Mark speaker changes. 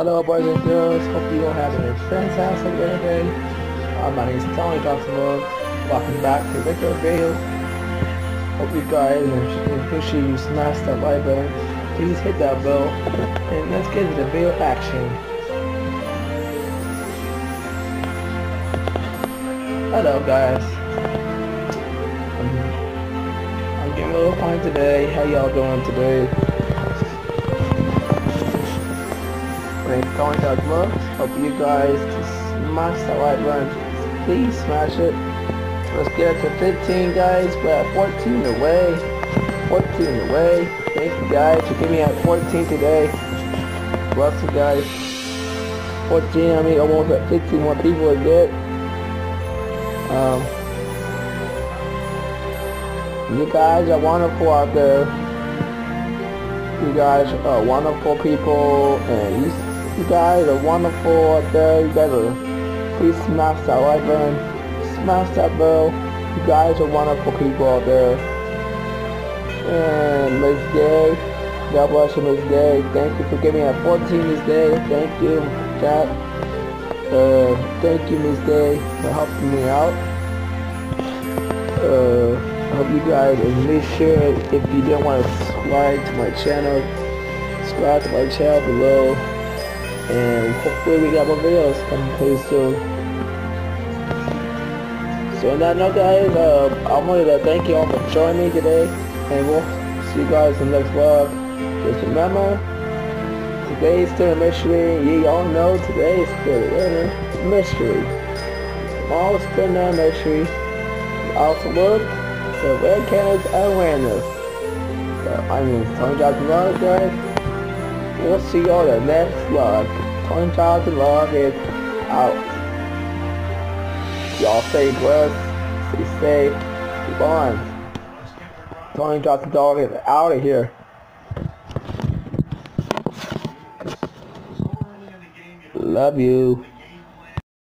Speaker 1: Hello boys and girls, hope you all having a fantastic day today. Uh, my name is Tony Johnson. Welcome back to regular video. Hope you guys sure you smash that like button. Please hit that bell and let's get into the video action. Hello guys. I'm, I'm getting a little fine today. How y'all doing today? Thanks going out love. Hope you guys smash that like button. Please smash it. Let's get it to 15 guys. We're at 14 away. 14 away. Thank you guys for giving me at 14 today. Bless you guys. 14, I mean almost at 15 more people to get. Um, you guys are wonderful out there. You guys are wonderful people and you you guys are wonderful guys are, please smash that like button. Smash that bell. You guys are wonderful people out there. And Miss Day, God bless you, Miss Day. Thank you for giving me a 14 this day. Thank you, Jack. Uh, thank you, Miss Day, for helping me out. Uh, I hope you guys make sure if you didn't want to subscribe to my channel, subscribe to my channel below and hopefully we got more videos coming pretty soon. So on that note guys, uh, I wanted to thank you all for joining me today and we'll see you guys in the next vlog. Just remember, today is still a mystery. You all know today is still a mystery. Tomorrow's still a mystery. Also look, the red cannons awareness. So, I mean, Tony Johnson Love guys. We'll see you on the next vlog. Tony Johnson Love is out. Y'all stay blessed, stay safe, keep on. Tony Johnson Dog is out of here. Love you.